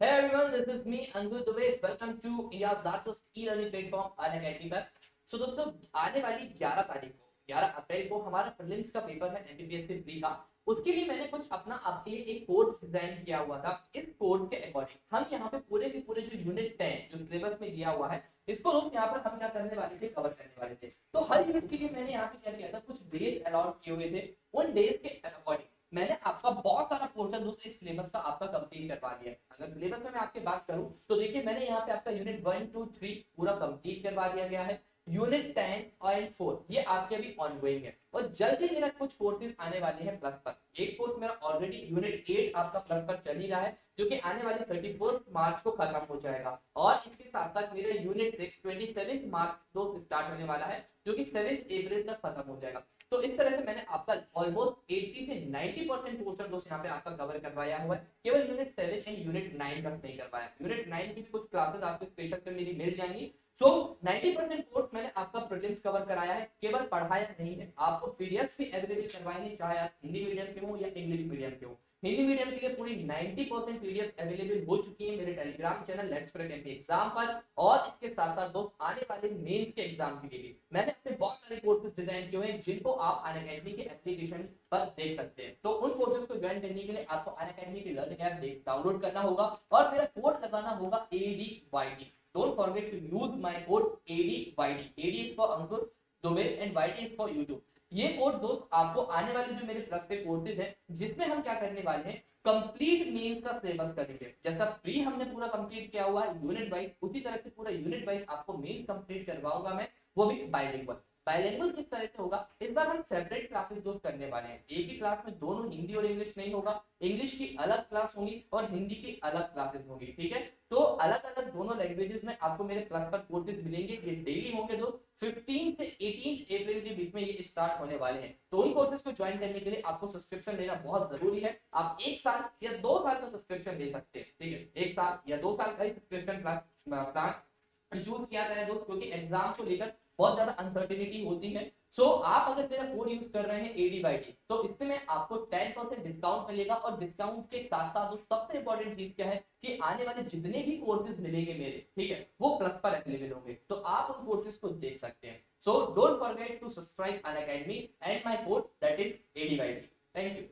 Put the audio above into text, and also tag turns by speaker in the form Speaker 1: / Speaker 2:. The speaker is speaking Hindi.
Speaker 1: Hey everyone, this is me Angu Dubey. Welcome to India's largest e-learning platform Unacademy पर. So दोस्तों आने वाली 11 तारीख को 11 अप्रैल को हमारा प्रीलिम्स का पेपर है एमपीपीएससी प्री का उसके लिए मैंने कुछ अपना आपके लिए एक कोर्स डिज़ाइन किया हुआ था इस कोर्स के अकॉर्डिंग हम यहाँ पे पूरे के पूरे जो यूनिट 10 जो सिलेबस में दिया हुआ है इसको दोस्त यहाँ पर हम क्या करने वाले थे कवर करने वाले थे तो हर यूनिट के लिए मैंने यहाँ पे क्या किया था कुछ डेज़ अलॉट किए हुए थे उन डेज़ के अकॉर्डिंग मैंने आपका बहुत सारा पोर्शन दोस्तों इस सिलेबस का आपका कंप्लीट करवा दिया। अगर सिलेबस में मैं आपकी बात करूँ तो देखिए मैंने यहाँ पे आपका यूनिट वन टू थ्री पूरा कंप्लीट करवा दिया गया है। यूनिट टेन और फोर ये आपके अभी ऑनगोइंग है। और जल्दी मेरा कुछ कोर्सेज आने वाले हैं प्लस पर। एक कोर्स मेरा ऑलरेडी यूनिट एट आपका प्लस पर चल ही रहा है, जो कि आने वाली थर्टी मार्च को खत्म हो जाएगा। और इसके साथ साथ मेरा यूनिट सिक्स ट्वेंटी मार्च दोस्त स्टार्ट होने वाला है, जो कि सेवन अप्रैल तक खत्म हो जाएगा। तो इस तरह से मैंने आपका ऑलमोस्ट 80 से 90 परसेंट क्वेश्चन दोस्त यहाँ पे आपका कवर करवाया हुआ है। केवल unit seven and unit nine तक नहीं करवाया। यूनिट नाइन की कुछ क्लासेस आपको स्पेशल पे मेरी मिल जाएँगी। सो 90 परसेंट कोर्स मैंने आपका प्रीलिम्स कवर कराया है, केवल पढ़ाया नहीं है। आपको पीडीएफ भी अवेलेबल करवाए हैं चाहे आप हिंदी मीडियम के हो या इंग्लिश मीडियम के हो। हिंदी मीडियम के लिए पूरी 90 परसेंट पीडीएफ अवेलेबल हो चुकी है मेरे टेलीग्राम चैनल लेट्स एग्ज़ाम पर। और इसके साथ साथ दोस्त, आने वाले मेंस के एग्ज़ाम के लिए मैंने अपने बहुत सारे कोर्सेज डिज़ाइन किए हैं, जिनको आप अन अकेडमी के एप्लीकेशन पर देख सकते हैं। तो उन कोर्सेज को ज्वाइन करने के लिए आपको अन अकेडमी की लर्निंग ऐप डाउनलोड करना होगा और मेरा कोड लगाना होगा ADYT Don't forget to use my code ADYD. AD is for Ankur Dubey and YT is for YouTube. ये कोड दोस्त, आपको आने वाले जो मेरे प्लस पे कोर्सेज है, जिसमें हम क्या करने वाले हैं कंप्लीट मेंस का सिलेबस करेंगे। जैसा प्री हमने पूरा कंप्लीट किया हुआ है यूनिट वाइज उसी तरह से पूरा यूनिट वाइज आपको मेंस कंप्लीट करवाऊँगा मैं, वो भी बाइलिंगुअल बाइलिंगुअल किस तरह से होगा? इस बार हम सेपरेट क्लासेस दोस्त करने वाले हैं। एक ही क्लास में दोनों हिंदी और इंग्लिश नहीं होगा। इंग्लिश की अलग क्लास होगी और हिंदी की अलग क्लासेस होंगी, ठीक है? अलग अलग दोनों लैंग्वेजेस में आपको मेरे प्लस पर कोर्सेज मिलेंगे, ये डेली होंगे दोस्त। 15 से 18 अप्रैल के बीच में ये स्टार्ट होने वाले हैं। तो उन कोर्सेज को ज्वाइन करने के लिए आपको सब्सक्रिप्शन लेना बहुत ज़रूरी है। आप एक साल या दो साल का सब्सक्रिप्शन ले सकते हैं, ठीक है? एक साल या दो साल का ही सब्सक्रिप्शन प्लान चूज़ किया करें दोस्त, क्योंकि एग्ज़ाम को लेकर बहुत ज़्यादा अनसर्टिनिटी होती है। सो so, आप अगर मेरा कोड यूज़ कर रहे हैं एडी बाई टी तो इसमें आपको 10 परसेंट डिस्काउंट मिलेगा और डिस्काउंट के साथ साथ सबसे इंपॉर्टेंट चीज़ क्या है कि आने वाले जितने भी कोर्सेज मिलेंगे मेरे ठीक है वो प्लस पर अवेलेबल होंगे। तो आप उन कोर्सेज को देख सकते हैं। So don't forget to subscribe Unacademy and my code that is A D Y T thank you